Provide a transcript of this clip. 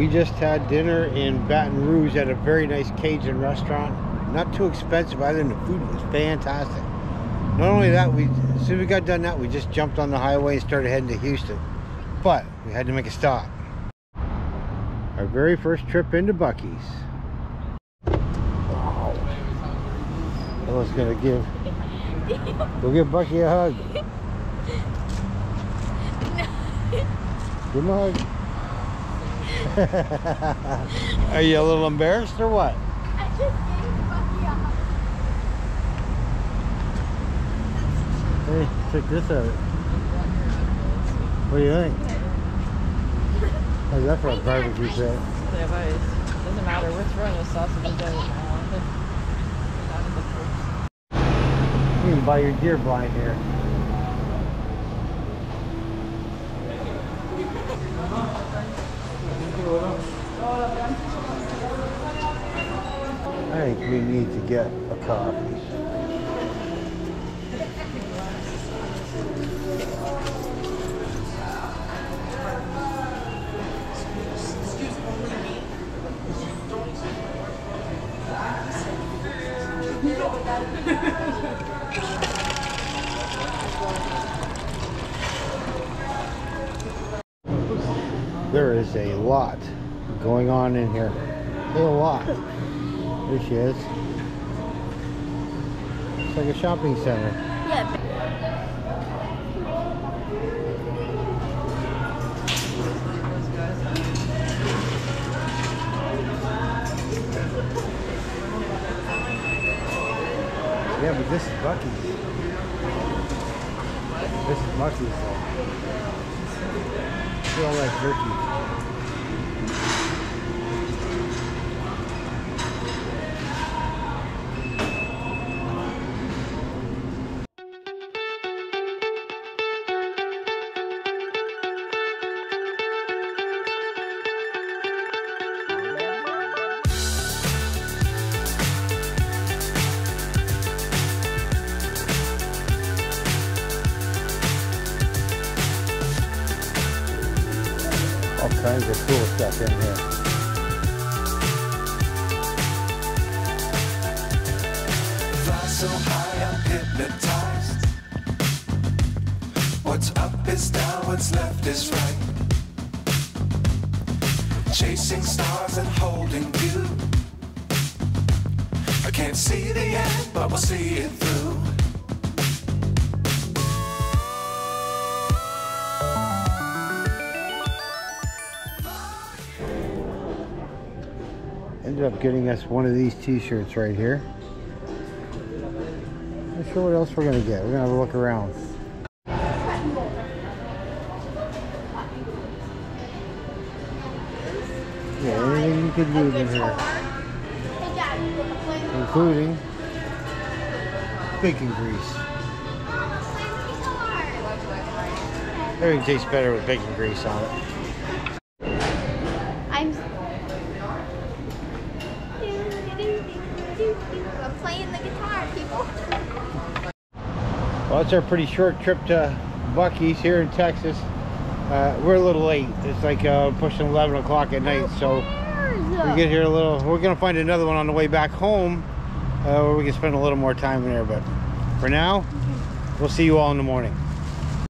We just had dinner in Baton Rouge at a very nice Cajun restaurant. Not too expensive either, and the food was fantastic. Not only that, we as soon as we got done that, we just jumped on the highway and started heading to Houston. But we had to make a stop. Our very first trip into Buc-ee's. Wow. Ella's gonna give Go give Bucky a hug. Give him a hug. Are you a little embarrassed or what? I just gave Bucky a. Hey, check this out. What do you think? How's that for a barbecue pit? Yeah, but it doesn't matter. We're throwing the sausages out now. Not in the fridge. You can buy your deer blind here. Think we need to get a coffee. There is a lot going on in here. A lot. There she is. It's like a shopping center. Yeah. Yeah, but this is Buc-ee's. This is Buc-ee's though. At all that jerky. All kinds of cool stuff in here. So high, I'm hypnotized. What's up is down, what's left is right. Chasing stars and holding you. I can't see the end, but we'll see it through. Ended up getting us one of these t-shirts right here. Not sure what else we're gonna get. We're gonna have a look around. Yeah, anything you could need in here, including bacon grease. Everything tastes better with bacon grease on it. Playing the guitar, people. Well, it's our pretty short trip to Buc-ee's here in Texas. Uh, we're a little late. It's like uh, pushing 11 o'clock at night, so we get here a little. We're gonna find another one on the way back home, uh, where we can spend a little more time in there. But for now, we'll see you all in the morning.